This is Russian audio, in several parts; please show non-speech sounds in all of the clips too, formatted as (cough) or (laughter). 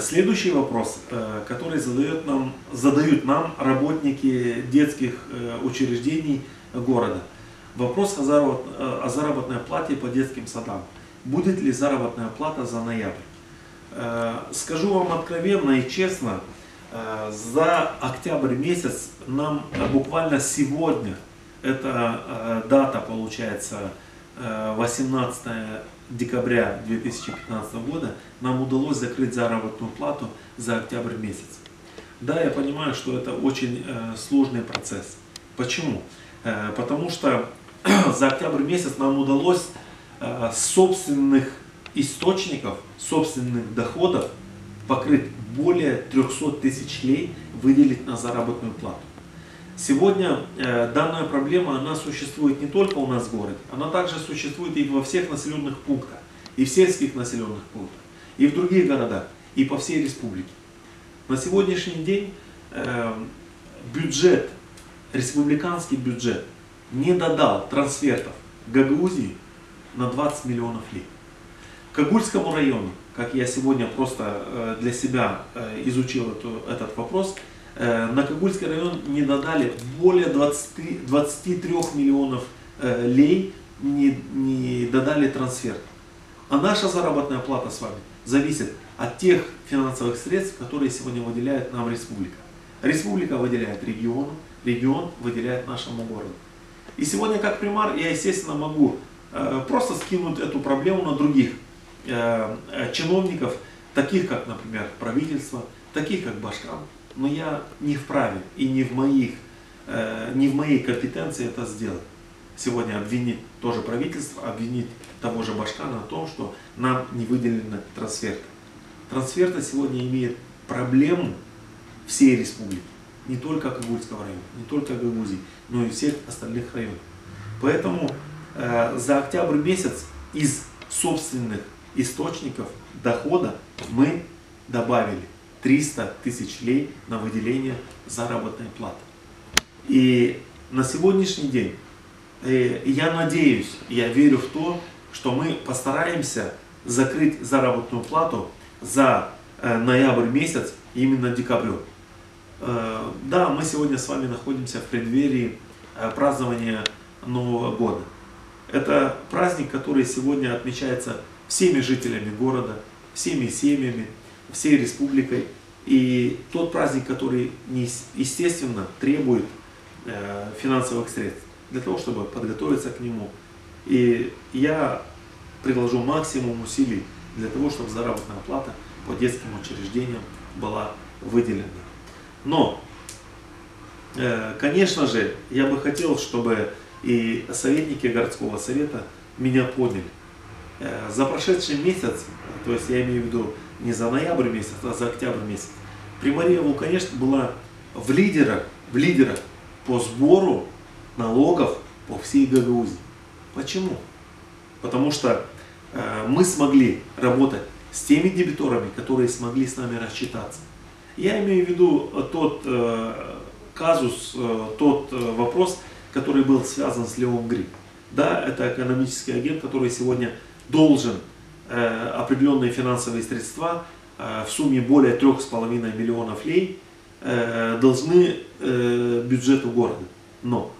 Следующий вопрос, э, который задает нам, задают нам работники детских э, учреждений города. Вопрос о, э, заработной плате по детским садам. Будет ли заработная плата за ноябрь? Скажу вам откровенно и честно, за октябрь месяц нам буквально сегодня, это дата получается 18 декабря 2015 года нам удалось закрыть заработную плату за октябрь месяц. Да, я понимаю, что это очень э, сложный процесс. Почему? Э, потому что (clears throat) за октябрь месяц нам удалось э, собственных источников, собственных доходов покрыть более 300 тысяч лей, выделить на заработную плату. Сегодня э, данная проблема, она существует не только у нас в городе, она также существует и во всех населенных пунктах, и в сельских населенных пунктах, и в других городах, и по всей республике. На сегодняшний день э, бюджет, республиканский бюджет не додал трансфертов Гагаузии на 20 миллионов лей. Кагульскому району, как я сегодня просто э, для себя э, изучил эту, этот вопрос, на Кагульский район не додали более 20, 23 миллионов э, лей, не, не додали трансфер. А наша заработная плата с вами зависит от тех финансовых средств, которые сегодня выделяет нам республика. Республика выделяет региону, регион выделяет нашему городу. И сегодня как примар я, естественно, могу э, просто скинуть эту проблему на других чиновников, таких как, например, правительство, таких как Башкам, но я не вправе и не в, моих, э, не в моей компетенции это сделать. Сегодня обвинить тоже правительство, обвинить того же Башкана о том, что нам не выделены трансферты. Трансферты сегодня имеют проблему всей республики. Не только Кагульского района, не только Гагаузии, но и всех остальных районов. Поэтому э, за октябрь месяц из собственных источников дохода мы добавили 300 тысяч лей на выделение заработной платы. И на сегодняшний день э, я надеюсь, я верю в то, что мы постараемся закрыть заработную плату за э, ноябрь месяц именно декабрю. Э, да, мы сегодня с вами находимся в преддверии празднования Нового года. Это праздник, который сегодня отмечается всеми жителями города, всеми семьями, всей республикой. И тот праздник, который, естественно, требует э, финансовых средств для того, чтобы подготовиться к нему. И я приложу максимум усилий для того, чтобы заработная плата по детским учреждениям была выделена. Но, э, конечно же, я бы хотел, чтобы и советники городского совета меня поняли. Э, за прошедший месяц, то есть я имею в виду не за ноябрь месяц, а за октябрь месяц, Примария конечно, была в лидерах, в лидерах по сбору налогов по всей Гагаузии. Почему? Потому что э, мы смогли работать с теми дебиторами, которые смогли с нами рассчитаться. Я имею в виду тот э, казус, э, тот э, вопрос, который был связан с Левом Гри. Да, это экономический агент, который сегодня должен э, определенные финансовые средства Э, в сумме более 3,5 миллионов лей э, должны э, бюджету города. Но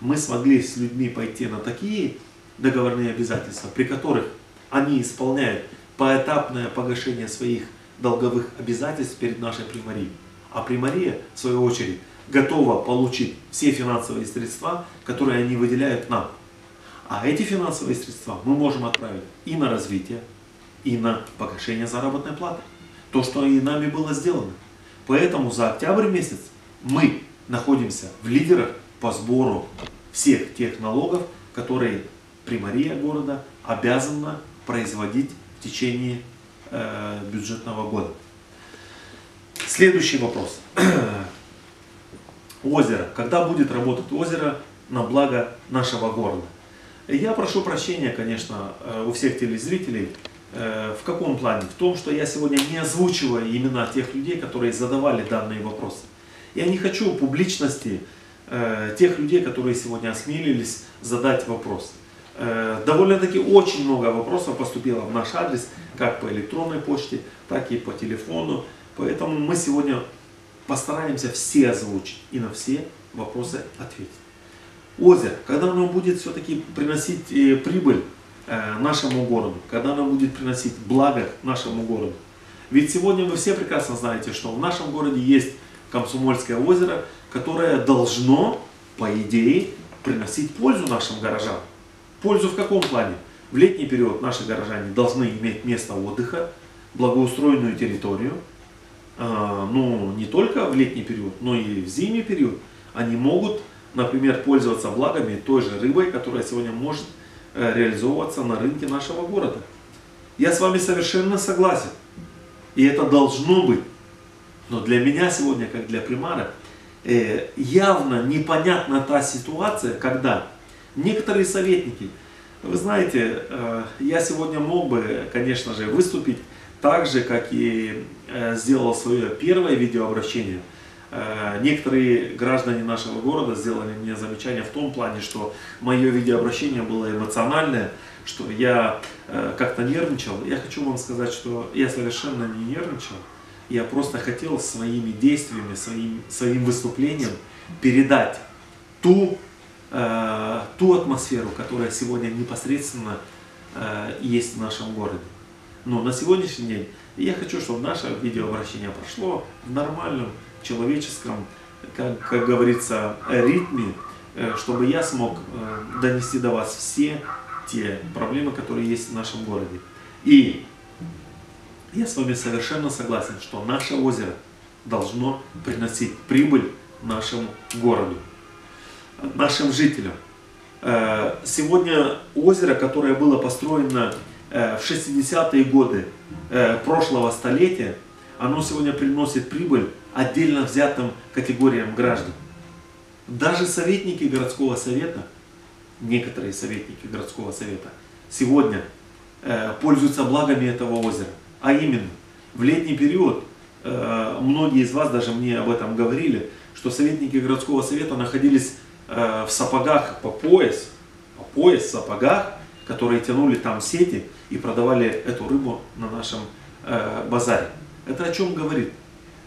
мы смогли с людьми пойти на такие договорные обязательства, при которых они исполняют поэтапное погашение своих долговых обязательств перед нашей примарией. А примария, в свою очередь, готова получить все финансовые средства, которые они выделяют нам. А эти финансовые средства мы можем отправить и на развитие, и на погашение заработной платы то, что и нами было сделано. Поэтому за октябрь месяц мы находимся в лидерах по сбору всех тех налогов, которые примария города обязана производить в течение э, бюджетного года. Следующий вопрос. (clears throat) озеро. Когда будет работать озеро на благо нашего города? Я прошу прощения, конечно, э, у всех телезрителей, в каком плане? В том, что я сегодня не озвучиваю имена тех людей, которые задавали данные вопросы. Я не хочу публичности э, тех людей, которые сегодня осмелились задать вопрос. Э, довольно-таки очень много вопросов поступило в наш адрес как по электронной почте, так и по телефону. Поэтому мы сегодня постараемся все озвучить и на все вопросы ответить. Озеро, когда оно будет все-таки приносить э, прибыль э, нашему городу, когда оно будет приносить благо нашему городу. Ведь сегодня вы все прекрасно знаете, что в нашем городе есть Комсомольское озеро, которое должно, по идее, приносить пользу нашим горожанам. Пользу в каком плане? В летний период наши горожане должны иметь место отдыха, благоустроенную территорию. А, ну, не только в летний период, но и в зимний период. Они могут, например, пользоваться благами той же рыбой, которая сегодня может э, реализовываться на рынке нашего города. Я с вами совершенно согласен. И это должно быть. Но для меня сегодня, как для примара, э, явно непонятна та ситуация, когда некоторые советники, вы знаете, э, я сегодня мог бы, конечно же, выступить так же, как и э, сделал свое первое видеообращение. Некоторые граждане нашего города сделали мне замечание в том плане, что мое видеообращение было эмоциональное, что я как-то нервничал. Я хочу вам сказать, что я совершенно не нервничал. Я просто хотел своими действиями, своим, своим выступлением передать ту, э, ту атмосферу, которая сегодня непосредственно э, есть в нашем городе. Но на сегодняшний день я хочу, чтобы наше видеообращение прошло в нормальном человеческом, как, как говорится, ритме, э, чтобы я смог э, донести до вас все те проблемы, которые есть в нашем городе. И я с вами совершенно согласен, что наше озеро должно приносить прибыль нашему городу, нашим жителям. Э, сегодня озеро, которое было построено в 60-е годы прошлого столетия, оно сегодня приносит прибыль отдельно взятым категориям граждан. Даже советники городского совета, некоторые советники городского совета, сегодня пользуются благами этого озера. А именно, в летний период, э, многие из вас даже мне об этом говорили, что советники городского совета находились э, в сапогах по пояс, по пояс в сапогах, которые тянули там сети и продавали эту рыбу на нашем э, базаре. Это о чем говорит?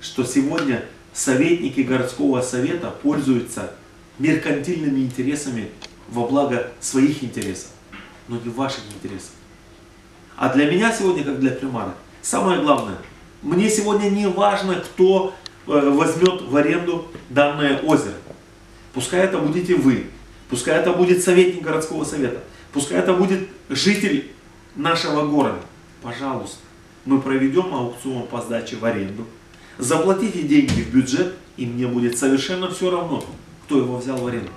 Что сегодня советники городского совета пользуются меркантильными интересами во благо своих интересов, но не ваших интересов. А для меня сегодня, как для примара, Самое главное, мне сегодня не важно, кто э, возьмет в аренду данное озеро. Пускай это будете вы, пускай это будет советник городского совета, пускай это будет житель нашего города. Пожалуйста, мы проведем аукцион по сдаче в аренду, заплатите деньги в бюджет, и мне будет совершенно все равно, кто его взял в аренду.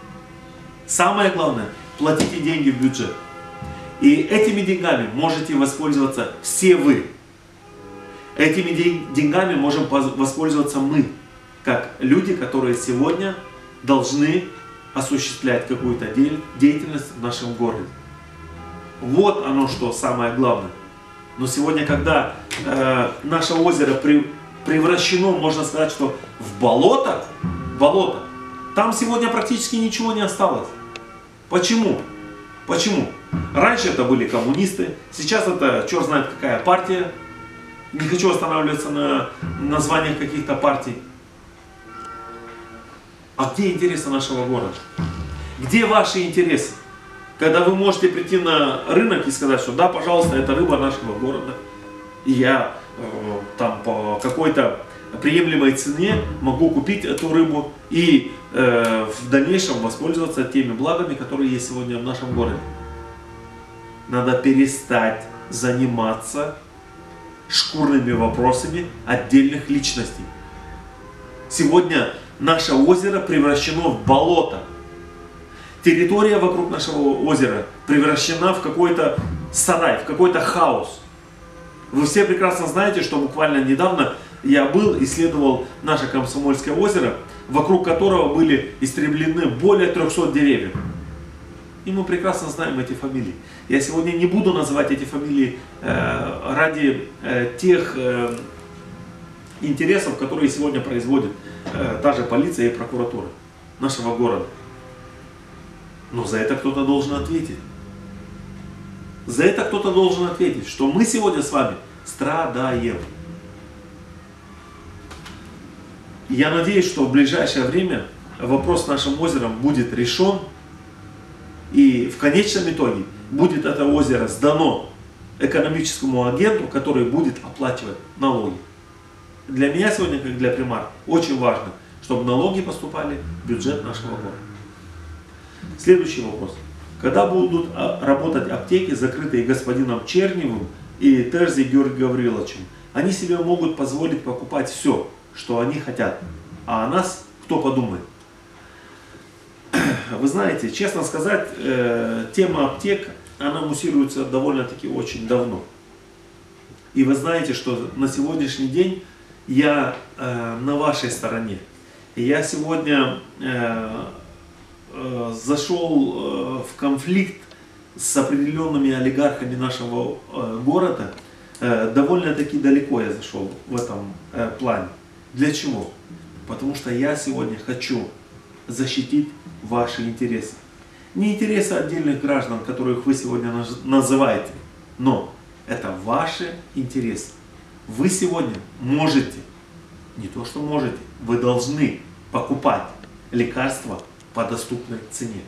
Самое главное, платите деньги в бюджет. И этими деньгами можете воспользоваться все вы. Этими деньгами можем воспользоваться мы, как люди, которые сегодня должны осуществлять какую-то деятельность в нашем городе. Вот оно что самое главное. Но сегодня, когда э, наше озеро при, превращено, можно сказать, что в болото, болото, там сегодня практически ничего не осталось. Почему? Почему? Раньше это были коммунисты, сейчас это черт знает какая партия, не хочу останавливаться на названиях каких-то партий. А где интересы нашего города? Где ваши интересы? Когда вы можете прийти на рынок и сказать, что да, пожалуйста, это рыба нашего города. И я там по какой-то приемлемой цене могу купить эту рыбу и э, в дальнейшем воспользоваться теми благами, которые есть сегодня в нашем городе. Надо перестать заниматься шкурными вопросами отдельных личностей. Сегодня наше озеро превращено в болото. Территория вокруг нашего озера превращена в какой-то сарай, в какой-то хаос. Вы все прекрасно знаете, что буквально недавно я был, исследовал наше Комсомольское озеро, вокруг которого были истреблены более 300 деревьев. И мы прекрасно знаем эти фамилии. Я сегодня не буду называть эти фамилии э, ради э, тех э, интересов, которые сегодня производит э, та же полиция и прокуратура нашего города. Но за это кто-то должен ответить. За это кто-то должен ответить, что мы сегодня с вами страдаем. Я надеюсь, что в ближайшее время вопрос с нашим озером будет решен. И в конечном итоге будет это озеро сдано экономическому агенту, который будет оплачивать налоги. Для меня сегодня, как для примара, очень важно, чтобы налоги поступали в бюджет нашего города. Следующий вопрос. Когда будут а, работать аптеки, закрытые господином Черневым и Терзи Георгием Гавриловичем, они себе могут позволить покупать все, что они хотят. А о нас кто подумает? Вы знаете, честно сказать, э, тема аптек, она муссируется довольно-таки очень давно. И вы знаете, что на сегодняшний день я э, на вашей стороне. И я сегодня э, э, зашел э, в конфликт с определенными олигархами нашего э, города. Довольно-таки далеко я зашел в этом плане. Для чего? Потому что я сегодня хочу защитить ваши интересы. Не интересы отдельных граждан, которых вы сегодня называете, но это ваши интересы. Вы сегодня можете, не то что можете, вы должны покупать лекарства по доступной цене.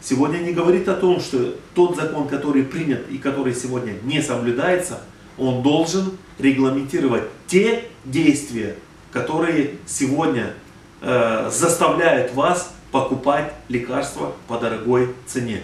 Сегодня не говорит о том, что тот закон, который принят и который сегодня не соблюдается, он должен регламентировать те действия, которые сегодня э, заставляют вас покупать лекарства по дорогой цене.